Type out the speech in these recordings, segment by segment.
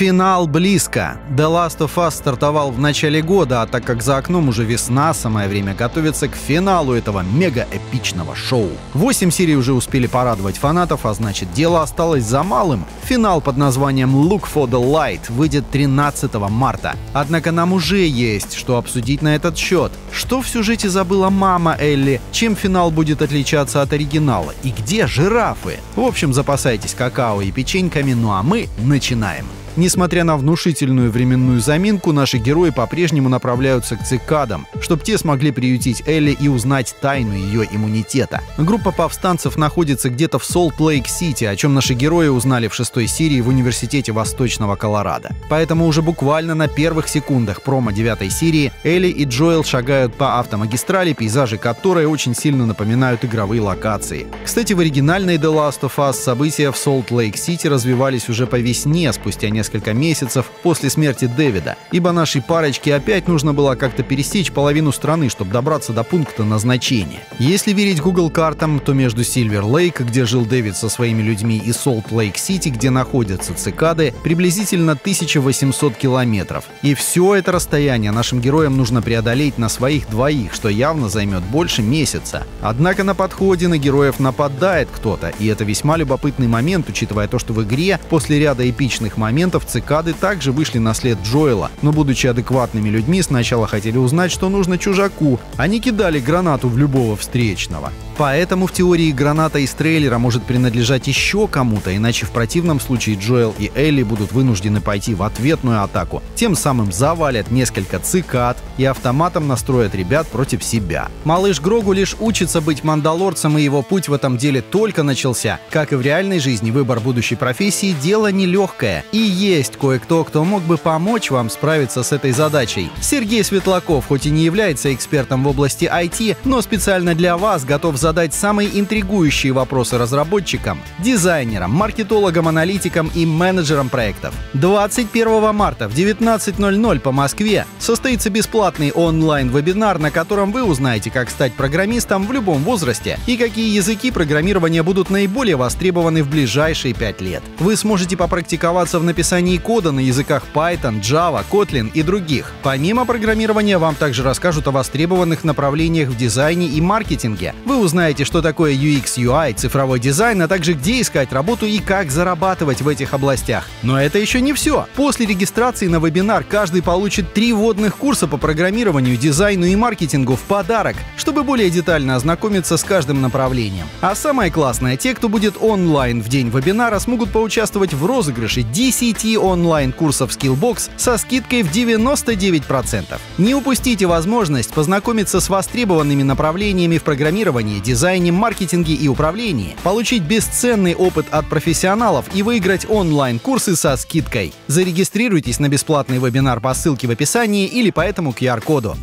Финал близко. The Last of Us стартовал в начале года, а так как за окном уже весна, самое время готовиться к финалу этого мега-эпичного шоу. Восемь серий уже успели порадовать фанатов, а значит дело осталось за малым. Финал под названием Look for the Light выйдет 13 марта. Однако нам уже есть что обсудить на этот счет. Что в сюжете забыла мама Элли, чем финал будет отличаться от оригинала и где жирафы? В общем, запасайтесь какао и печеньками, ну а мы начинаем. Несмотря на внушительную временную заминку, наши герои по-прежнему направляются к цикадам, чтобы те смогли приютить Элли и узнать тайну ее иммунитета. Группа повстанцев находится где-то в Солт-Лейк-Сити, о чем наши герои узнали в шестой серии в Университете Восточного Колорадо. Поэтому уже буквально на первых секундах промо девятой серии Элли и Джоэл шагают по автомагистрали, пейзажи которой очень сильно напоминают игровые локации. Кстати, в оригинальной The Last of Us события в Солт-Лейк-Сити развивались уже по весне, спустя несколько несколько месяцев после смерти Дэвида, ибо нашей парочке опять нужно было как-то пересечь половину страны, чтобы добраться до пункта назначения. Если верить Google картам, то между Сильвер Лейк, где жил Дэвид со своими людьми, и Солт Лейк Сити, где находятся цикады, приблизительно 1800 километров. И все это расстояние нашим героям нужно преодолеть на своих двоих, что явно займет больше месяца. Однако на подходе на героев нападает кто-то, и это весьма любопытный момент, учитывая то, что в игре после ряда эпичных моментов моментов цикады также вышли на след Джоэла, но будучи адекватными людьми, сначала хотели узнать, что нужно чужаку, а не кидали гранату в любого встречного. Поэтому в теории граната из трейлера может принадлежать еще кому-то, иначе в противном случае Джоэл и Элли будут вынуждены пойти в ответную атаку. Тем самым завалят несколько цикад и автоматом настроят ребят против себя. Малыш Грогу лишь учится быть мандалорцем, и его путь в этом деле только начался. Как и в реальной жизни, выбор будущей профессии – дело нелегкое. И есть кое-кто, кто мог бы помочь вам справиться с этой задачей. Сергей Светлаков, хоть и не является экспертом в области IT, но специально для вас готов задать задать самые интригующие вопросы разработчикам, дизайнерам, маркетологам, аналитикам и менеджерам проектов. 21 марта в 19.00 по Москве состоится бесплатный онлайн-вебинар, на котором вы узнаете, как стать программистом в любом возрасте и какие языки программирования будут наиболее востребованы в ближайшие 5 лет. Вы сможете попрактиковаться в написании кода на языках Python, Java, Kotlin и других. Помимо программирования вам также расскажут о востребованных направлениях в дизайне и маркетинге. Вы узнаете узнаете, что такое UX, UI, цифровой дизайн, а также где искать работу и как зарабатывать в этих областях. Но это еще не все. После регистрации на вебинар каждый получит три водных курса по программированию, дизайну и маркетингу в подарок, чтобы более детально ознакомиться с каждым направлением. А самое классное, те, кто будет онлайн в день вебинара, смогут поучаствовать в розыгрыше 10 онлайн-курсов Skillbox со скидкой в 99%. Не упустите возможность познакомиться с востребованными направлениями в программировании, дизайне, маркетинге и управлении, получить бесценный опыт от профессионалов и выиграть онлайн-курсы со скидкой. Зарегистрируйтесь на бесплатный вебинар по ссылке в описании или по этому QR-коду.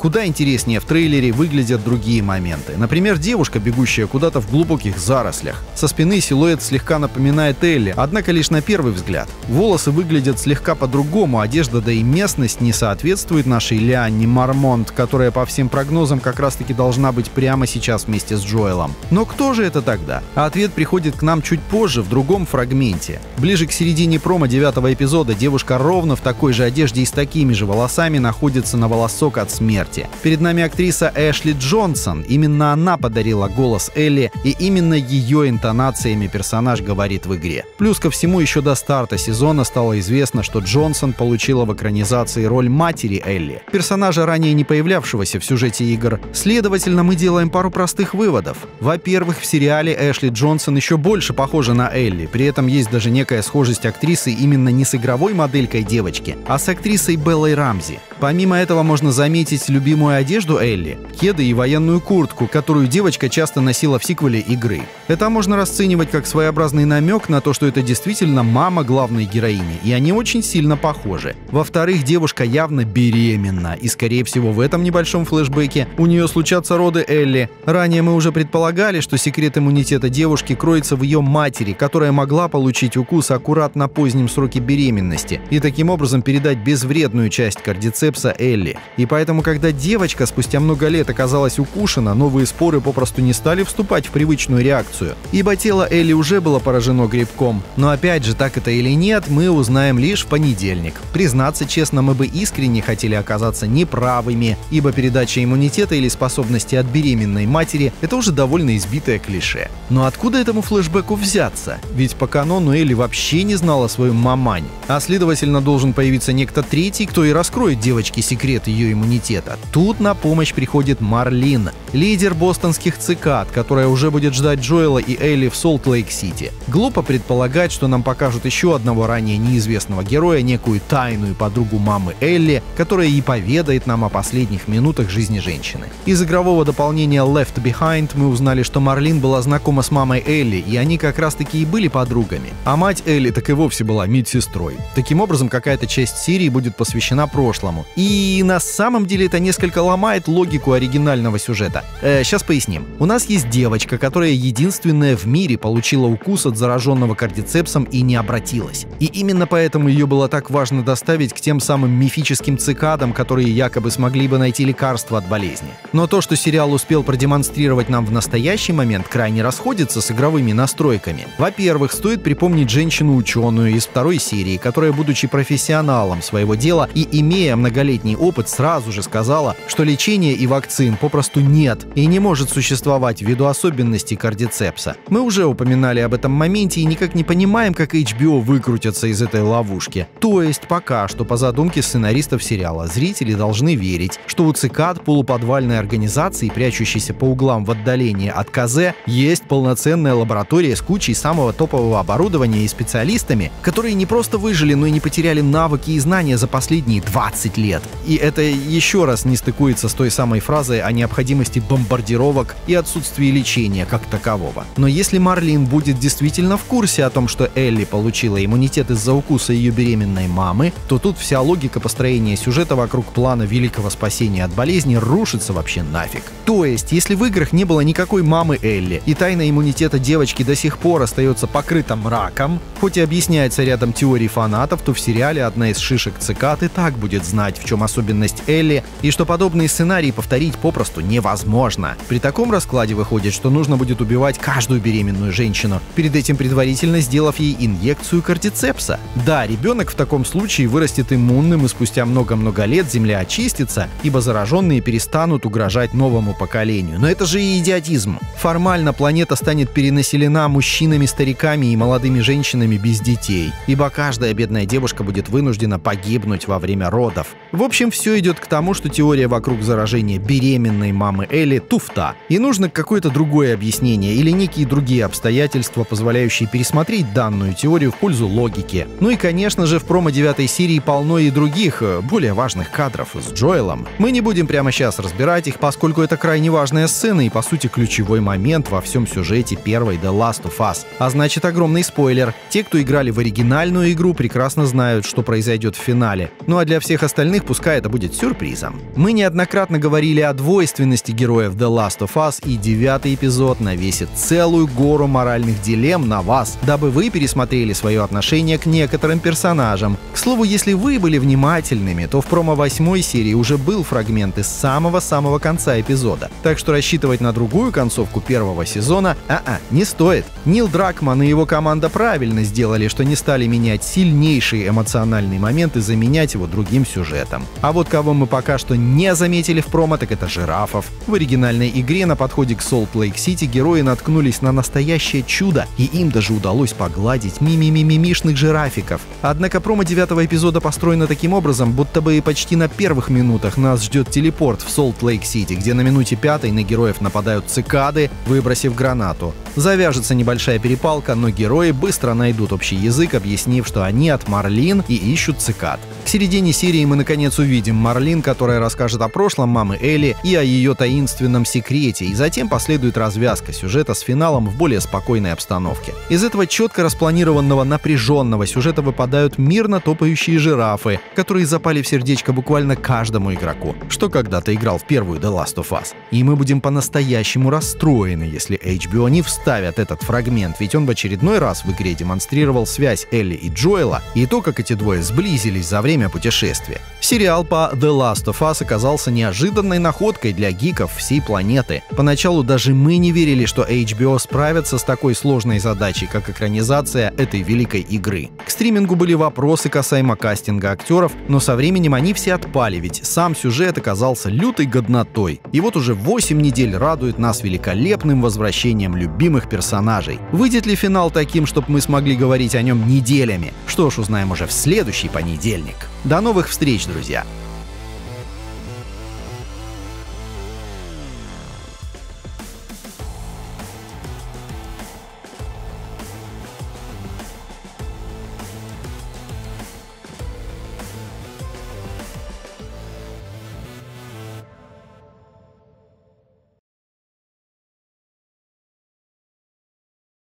Куда интереснее в трейлере выглядят другие моменты. Например, девушка, бегущая куда-то в глубоких зарослях. Со спины силуэт слегка напоминает Элли, однако лишь на первый взгляд. Волосы выглядят слегка по-другому, одежда да и местность не соответствует нашей Лианне Мармонт, которая по всем прогнозам как раз-таки должна быть прямо сейчас вместе с Джоэлом. Но кто же это тогда? А ответ приходит к нам чуть позже, в другом фрагменте. Ближе к середине промо девятого эпизода девушка ровно в такой же одежде и с такими же волосами находится на волосок от смерти смерти. Перед нами актриса Эшли Джонсон. Именно она подарила голос Элли, и именно ее интонациями персонаж говорит в игре. Плюс ко всему, еще до старта сезона стало известно, что Джонсон получила в экранизации роль матери Элли, персонажа, ранее не появлявшегося в сюжете игр. Следовательно, мы делаем пару простых выводов. Во-первых, в сериале Эшли Джонсон еще больше похожа на Элли, при этом есть даже некая схожесть актрисы именно не с игровой моделькой девочки, а с актрисой Беллой Рамзи. Помимо этого можно заметить любимую одежду Элли, кеды и военную куртку, которую девочка часто носила в сиквеле игры. Это можно расценивать как своеобразный намек на то, что это действительно мама главной героини, и они очень сильно похожи. Во-вторых, девушка явно беременна, и скорее всего в этом небольшом флешбеке у нее случатся роды Элли. Ранее мы уже предполагали, что секрет иммунитета девушки кроется в ее матери, которая могла получить укус аккуратно на позднем сроке беременности и таким образом передать безвредную часть кардицепса Элли. И поэтому, когда девочка спустя много лет оказалась укушена, новые споры попросту не стали вступать в привычную реакцию, ибо тело Элли уже было поражено грибком. Но опять же, так это или нет, мы узнаем лишь в понедельник. Признаться честно, мы бы искренне хотели оказаться неправыми, ибо передача иммунитета или способности от беременной матери – это уже довольно избитое клише. Но откуда этому флешбеку взяться? Ведь по канону Элли вообще не знала свою мамань. А следовательно, должен появиться некто третий, кто и раскроет девочке секрет ее иммунитета. Тут на помощь приходит Марлин, лидер бостонских цикад, которая уже будет ждать Джоэла и Элли в Солт-Лейк-Сити. Глупо предполагать, что нам покажут еще одного ранее неизвестного героя, некую тайную подругу мамы Элли, которая и поведает нам о последних минутах жизни женщины. Из игрового дополнения Left Behind мы узнали, что Марлин была знакома с мамой Элли, и они как раз-таки и были подругами. А мать Элли так и вовсе была медсестрой. Таким образом, какая-то часть серии будет посвящена прошлому. И на самом деле это несколько ломает логику оригинального сюжета. Э, сейчас поясним. У нас есть девочка, которая единственная в мире получила укус от зараженного кардицепсом и не обратилась. И именно поэтому ее было так важно доставить к тем самым мифическим цикадам, которые якобы смогли бы найти лекарство от болезни. Но то, что сериал успел продемонстрировать нам в настоящий момент, крайне расходится с игровыми настройками. Во-первых, стоит припомнить женщину-ученую из второй серии, которая, будучи профессионалом своего дела и имея многолетний опыт, сразу же сказала, что лечения и вакцин попросту нет и не может существовать ввиду особенностей кардицепса. Мы уже упоминали об этом моменте и никак не понимаем, как HBO выкрутятся из этой ловушки. То есть пока что по задумке сценаристов сериала зрители должны верить, что у цикад полуподвальной организации, прячущейся по углам в отдалении от КЗ, есть полноценная лаборатория с кучей самого топового оборудования и специалистами, которые не просто выжили, но и не потеряли навыки и знания за последние 20 лет. И это еще раз не стыкуется с той самой фразой о необходимости бомбардировок и отсутствии лечения как такового. Но если Марлин будет действительно в курсе о том, что Элли получила иммунитет из-за укуса ее беременной мамы, то тут вся логика построения сюжета вокруг плана великого спасения от болезни рушится вообще нафиг. То есть, если в играх не было никакой мамы Элли, и тайна иммунитета девочки до сих пор остается покрыта мраком, хоть и объясняется рядом теорий фанатов, то в сериале одна из шишек цикад и так будет знать, в чем особенность Элли, и что подобный сценарий повторить попросту невозможно. При таком раскладе выходит, что нужно будет убивать каждую беременную женщину, перед этим предварительно сделав ей инъекцию кардицепса. Да, ребенок в таком случае вырастет иммунным, и спустя много-много лет Земля очистится, ибо зараженные перестанут угрожать новому поколению. Но это же и идиотизм. Формально планета станет перенаселена мужчинами, стариками и молодыми женщинами без детей, ибо каждая бедная девушка будет вынуждена погибнуть во время родов. В общем, все идет к тому, что теория вокруг заражения беременной мамы Элли — туфта. И нужно какое-то другое объяснение или некие другие обстоятельства, позволяющие пересмотреть данную теорию в пользу логики. Ну и, конечно же, в промо девятой серии полно и других, э, более важных кадров с Джоэлом. Мы не будем прямо сейчас разбирать их, поскольку это крайне важная сцена и, по сути, ключевой момент во всем сюжете первой The Last of Us. А значит, огромный спойлер. Те, кто играли в оригинальную игру, прекрасно знают, что произойдет в финале. Ну а для всех остальных пускай это будет сюрпризом. Мы неоднократно говорили о двойственности героев The Last of Us, и девятый эпизод навесит целую гору моральных дилемм на вас, дабы вы пересмотрели свое отношение к некоторым персонажам. К слову, если вы были внимательными, то в промо восьмой серии уже был фрагмент из самого-самого конца эпизода. Так что рассчитывать на другую концовку первого сезона а-а, не стоит. Нил Дракман и его команда правильно сделали, что не стали менять сильнейший эмоциональный момент и заменять его другим сюжетом. А вот кого мы пока что не заметили в промо, так это жирафов. В оригинальной игре на подходе к Солт Лейк Сити герои наткнулись на настоящее чудо, и им даже удалось погладить мимимимишных жирафиков. Однако промо девятого эпизода построено таким образом, будто бы почти на первых минутах нас ждет телепорт в Солт Лейк Сити, где на минуте пятой на героев нападают цикады, выбросив гранату. Завяжется небольшая перепалка, но герои быстро найдут общий язык, объяснив, что они от Марлин и ищут цикад. Середине серии мы наконец увидим Марлин, которая расскажет о прошлом мамы Элли и о ее таинственном секрете, и затем последует развязка сюжета с финалом в более спокойной обстановке. Из этого четко распланированного напряженного сюжета выпадают мирно топающие жирафы, которые запали в сердечко буквально каждому игроку, что когда-то играл в первую The Last of Us. И мы будем по-настоящему расстроены, если HBO не вставят этот фрагмент, ведь он в очередной раз в игре демонстрировал связь Элли и Джоэла, и то, как эти двое сблизились за время время путешествия. Сериал по The Last of Us оказался неожиданной находкой для гиков всей планеты. Поначалу даже мы не верили, что HBO справится с такой сложной задачей, как экранизация этой великой игры. К стримингу были вопросы касаемо кастинга актеров, но со временем они все отпали, ведь сам сюжет оказался лютой годнотой. И вот уже 8 недель радует нас великолепным возвращением любимых персонажей. Выйдет ли финал таким, чтобы мы смогли говорить о нем неделями? Что ж, узнаем уже в следующий понедельник. До новых встреч, друзья!